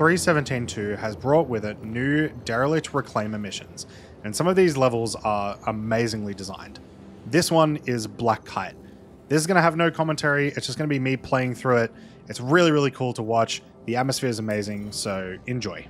3.17.2 has brought with it new derelict reclaimer missions, and some of these levels are amazingly designed. This one is Black Kite. This is going to have no commentary, it's just going to be me playing through it. It's really, really cool to watch. The atmosphere is amazing, so enjoy.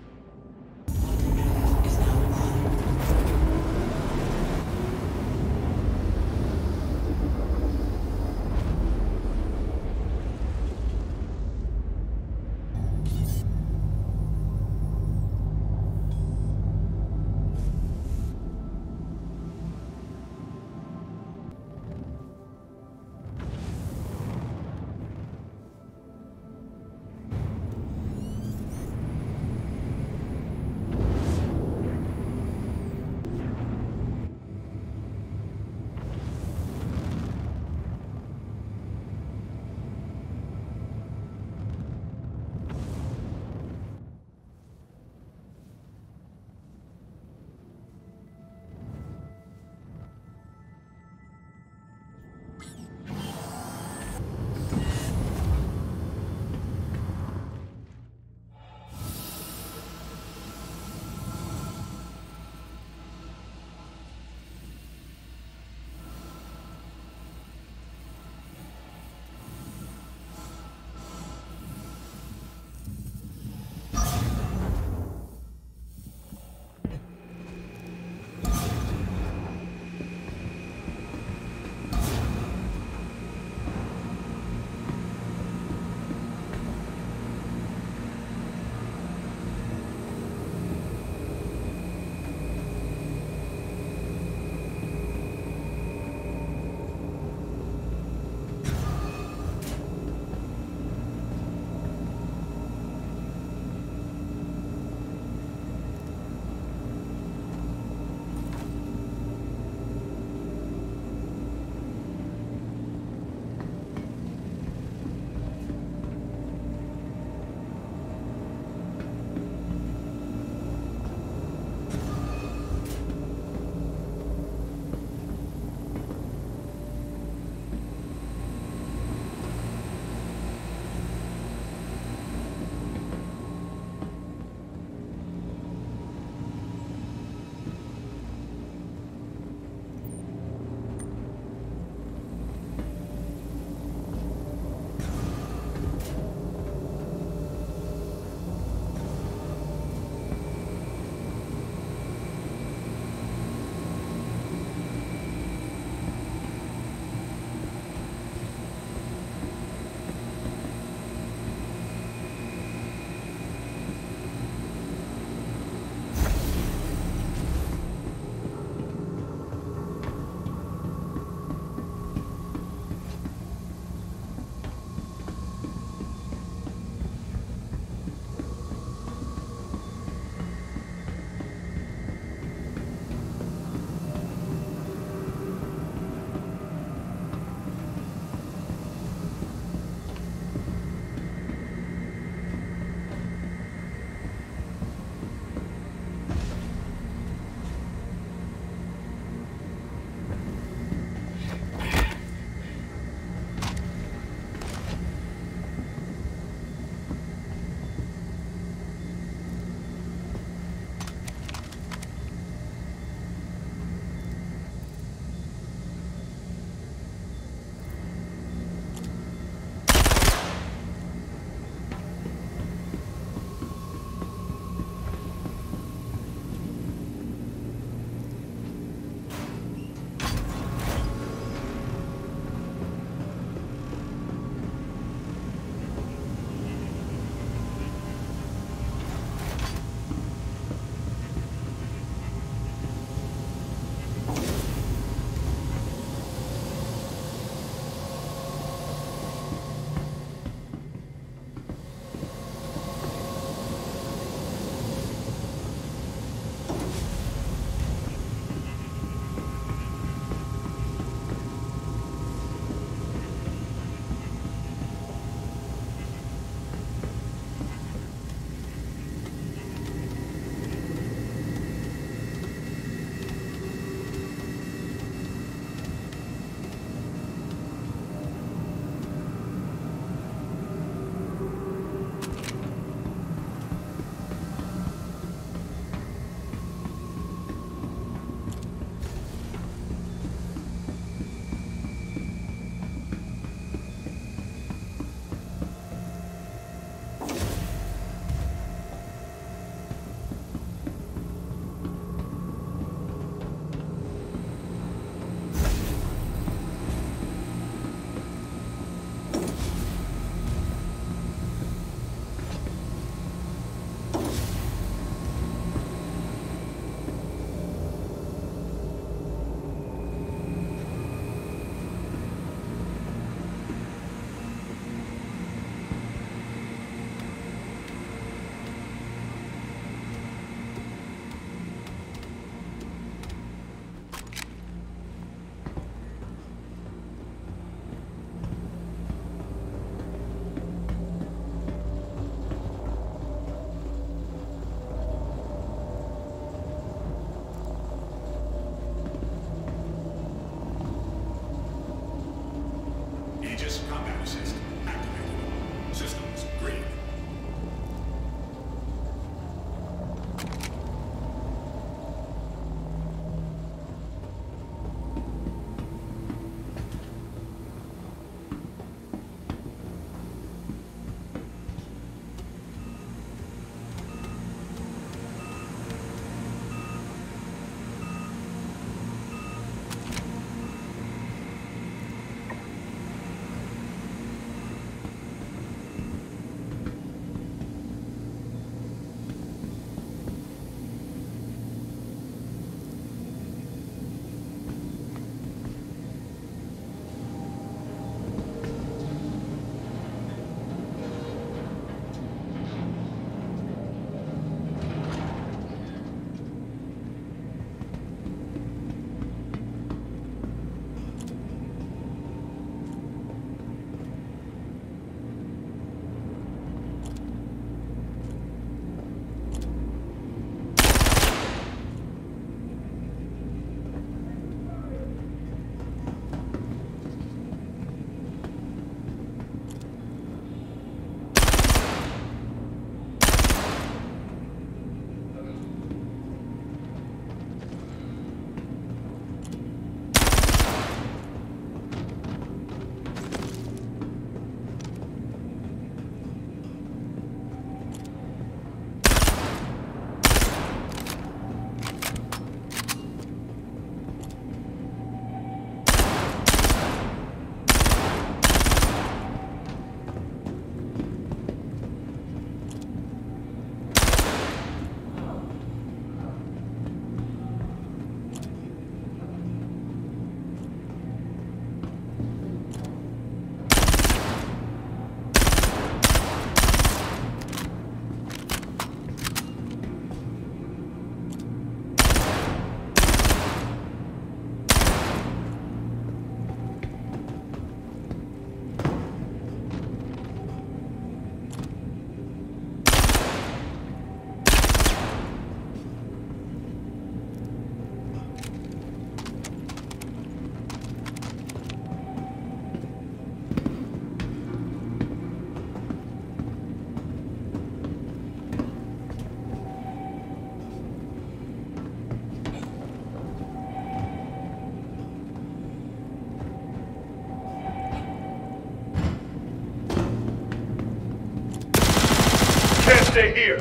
Stay here.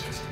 Aegis